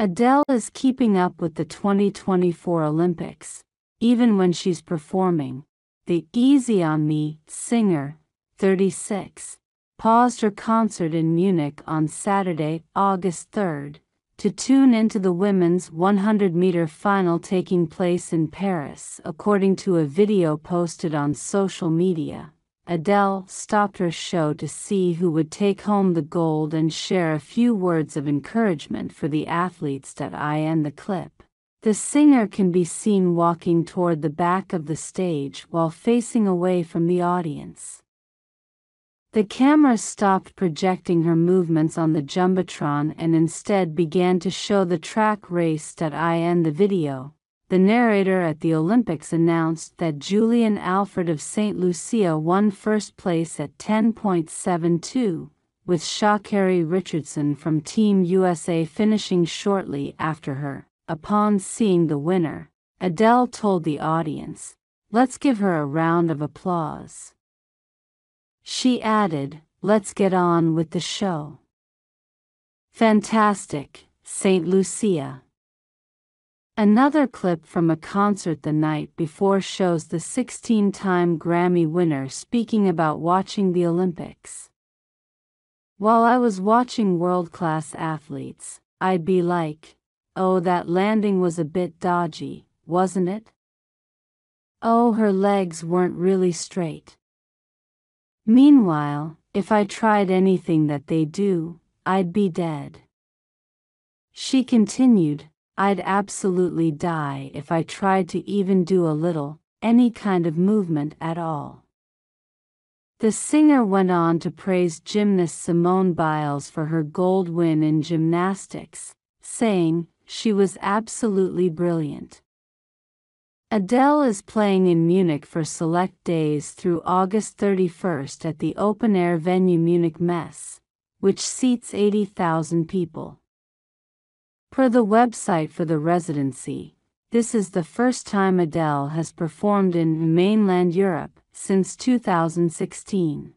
Adele is keeping up with the 2024 Olympics, even when she's performing. The Easy on Me singer, 36, paused her concert in Munich on Saturday, August 3, to tune into the women's 100 meter final taking place in Paris, according to a video posted on social media. Adele stopped her show to see who would take home the gold and share a few words of encouragement for the athletes. That I end the clip. The singer can be seen walking toward the back of the stage while facing away from the audience. The camera stopped projecting her movements on the Jumbotron and instead began to show the track race. That end the video, the narrator at the Olympics announced that Julien Alfred of St. Lucia won first place at 10.72, with Sha'Carri Richardson from Team USA finishing shortly after her. Upon seeing the winner, Adele told the audience, Let's give her a round of applause. She added, Let's get on with the show. Fantastic, St. Lucia. Another clip from a concert the night before shows the 16 time Grammy winner speaking about watching the Olympics. While I was watching world class athletes, I'd be like, oh, that landing was a bit dodgy, wasn't it? Oh, her legs weren't really straight. Meanwhile, if I tried anything that they do, I'd be dead. She continued, I'd absolutely die if I tried to even do a little, any kind of movement at all. The singer went on to praise gymnast Simone Biles for her gold win in gymnastics, saying, she was absolutely brilliant. Adele is playing in Munich for select days through August 31st at the open-air venue Munich Messe, which seats 80,000 people. Per the website for the residency, this is the first time Adele has performed in mainland Europe since 2016.